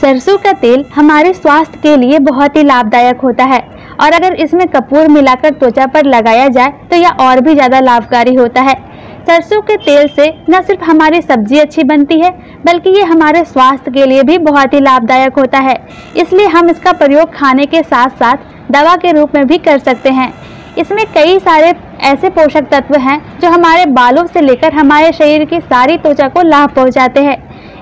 सरसों का तेल हमारे स्वास्थ्य के लिए बहुत ही लाभदायक होता है। और अगर इसमें कपूर मिलाकर त्वचा पर लगाया जाए तो यह और भी ज़्यादा लाभकारी होता है। सरसों के तेल से न सिर्फ़ हमारी सब्ज़ी अच्छी बनती है, बल्कि ये हमारे स्वास्थ्य के लिए भी बहुत ही लाभदायक होता है। इसलिए हम इसका प्रयोग खाने के साथ साथ दवा के रूप में भी कर सकते हैं। इसमें कई सारे ऐसे पोषक तत्व हैं, जो हमारे बालों से लेकर हमारे शरीर की सारी त्वचा को लाभ पहुंचाते हैं।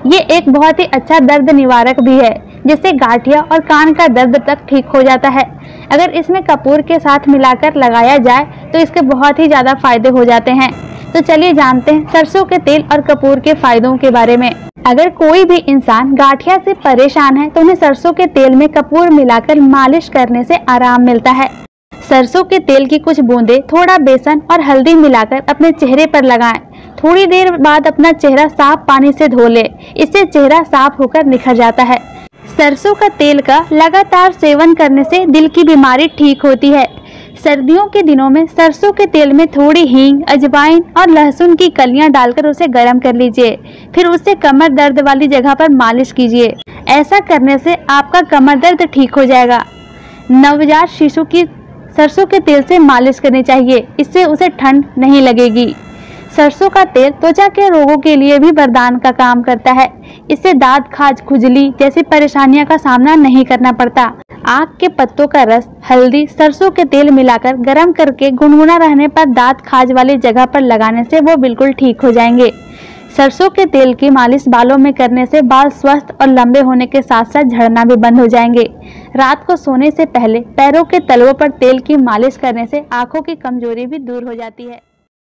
ये एक बहुत ही अच्छा दर्द निवारक भी है, जिससे गाठिया और कान का दर्द तक ठीक हो जाता है। अगर इसमें कपूर के साथ मिलाकर लगाया जाए तो इसके बहुत ही ज़्यादा फ़ायदे हो जाते हैं। तो चलिए जानते हैं सरसों के तेल और कपूर के फायदों के बारे में। अगर कोई भी इंसान गाठिया से परेशान है तो उन्हें सरसों के तेल में कपूर मिलाकर मालिश करने से आराम मिलता है। सरसों के तेल की कुछ बूंदे थोड़ा बेसन और हल्दी मिलाकर अपने चेहरे पर लगाएँ। थोड़ी देर बाद अपना चेहरा साफ़ पानी से धो ले। इससे चेहरा साफ़ होकर निखर जाता है। सरसों का तेल का लगातार सेवन करने से दिल की बीमारी ठीक होती है। सर्दियों के दिनों में सरसों के तेल में थोड़ी हींग, अजवाइन और लहसुन की कलियाँ डालकर उसे गर्म कर लीजिए। फिर उससे कमर दर्द वाली जगह पर मालिश कीजिए। ऐसा करने से आपका कमर दर्द ठीक हो जाएगा। नवजात शिशु की सरसों के तेल से मालिश करनी चाहिए। इससे उसे ठंड नहीं लगेगी। सरसों का तेल त्वचा के रोगों के लिए भी वरदान का काम करता है। इससे दांत, खाज, खुजली जैसी परेशानियों का सामना नहीं करना पड़ता। आग के पत्तों का रस, हल्दी, सरसों के तेल मिलाकर गर्म करके गुनगुना रहने पर दांत, खाज वाली जगह पर लगाने से वो बिल्कुल ठीक हो जाएँगे। सरसों के तेल की मालिश बालों में करने से बाल स्वस्थ और लंबे होने के साथ साथ झड़ना भी बंद हो जाएँगे। रात को सोने से पहले पैरों के तलवों पर तेल की मालिश करने से आँखों की कमज़ोरी भी दूर हो जाती है।